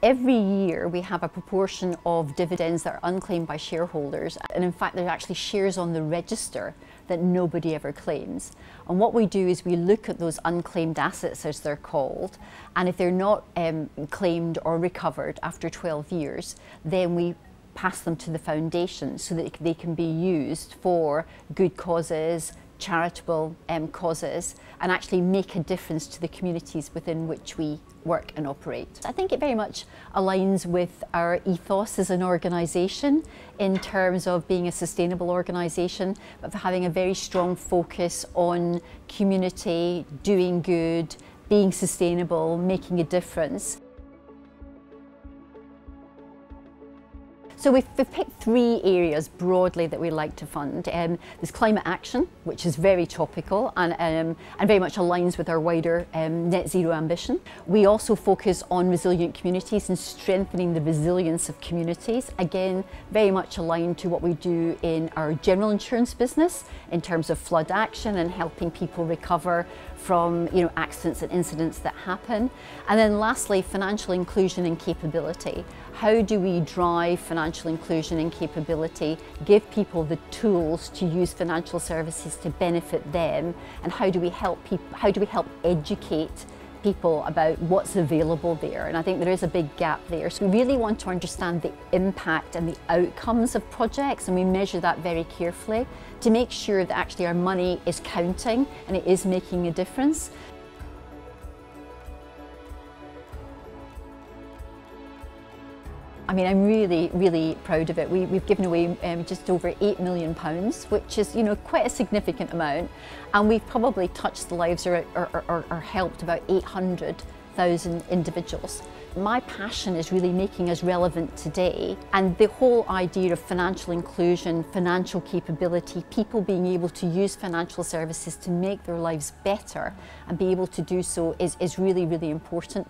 Every year we have a proportion of dividends that are unclaimed by shareholders and in fact there are actually shares on the register that nobody ever claims. And what we do is we look at those unclaimed assets as they're called and if they're not um, claimed or recovered after 12 years then we pass them to the foundation so that they can be used for good causes, charitable um, causes and actually make a difference to the communities within which we work and operate. I think it very much aligns with our ethos as an organisation in terms of being a sustainable organisation but having a very strong focus on community, doing good, being sustainable, making a difference. So we've, we've, picked three areas broadly that we like to fund. Um, there's climate action, which is very topical and, um, and very much aligns with our wider um, net zero ambition. We also focus on resilient communities and strengthening the resilience of communities. Again, very much aligned to what we do in our general insurance business in terms of flood action and helping people recover from you know, accidents and incidents that happen. And then lastly, financial inclusion and capability. How do we drive financial inclusion and capability, give people the tools to use financial services to benefit them, and how do we help people, how do we help educate people about what's available there and I think there is a big gap there. So we really want to understand the impact and the outcomes of projects and we measure that very carefully to make sure that actually our money is counting and it is making a difference. I mean, I'm really, really proud of it. We, have given away um, just over £8 million, which is, you know, quite a significant amount. And we've probably touched the lives or, or, or, or helped about 800,000 individuals. My passion is really making us relevant today and the whole idea of financial inclusion, financial capability, people being able to use financial services to make their lives better and be able to do so is, is really, really important.